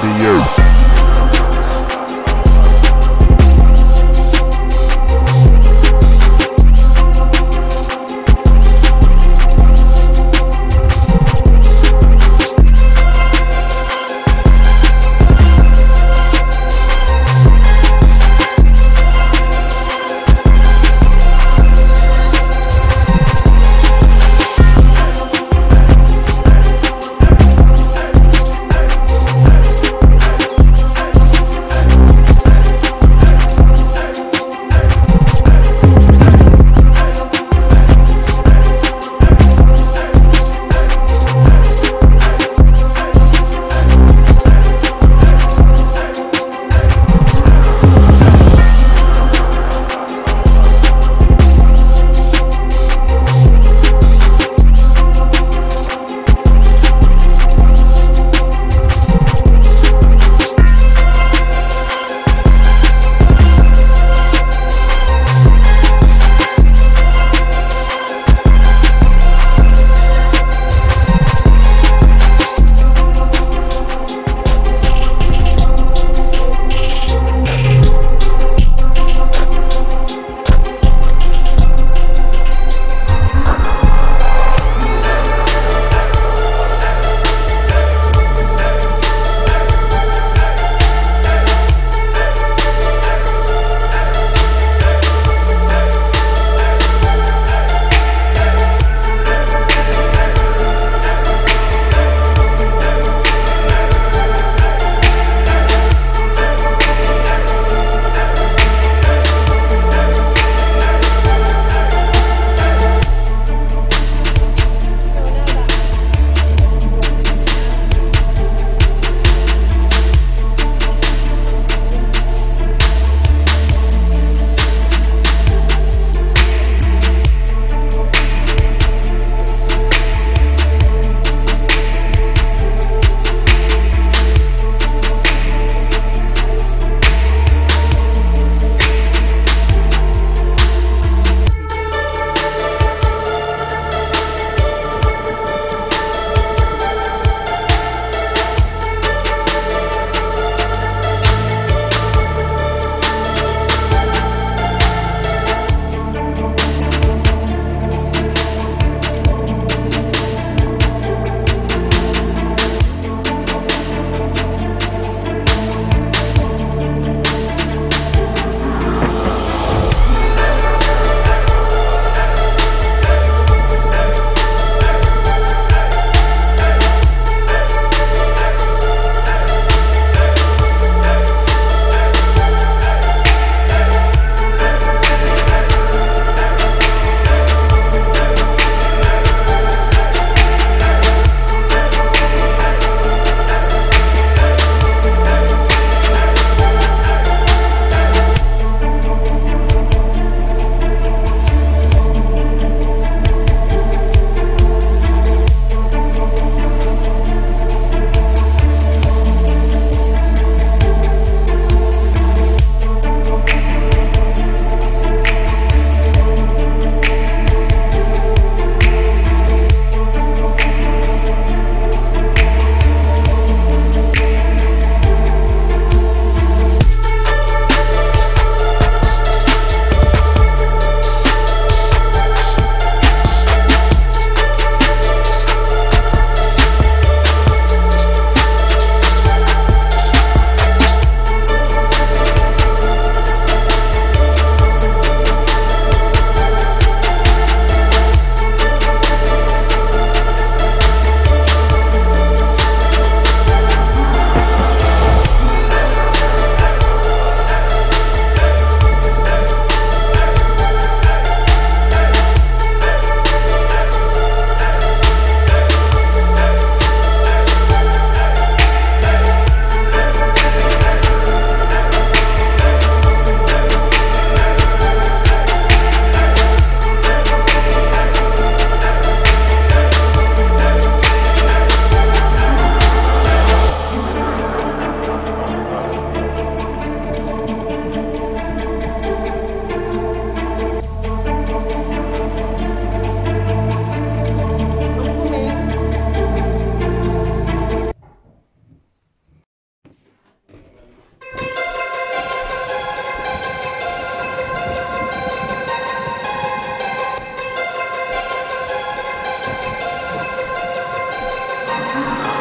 the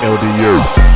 LDU.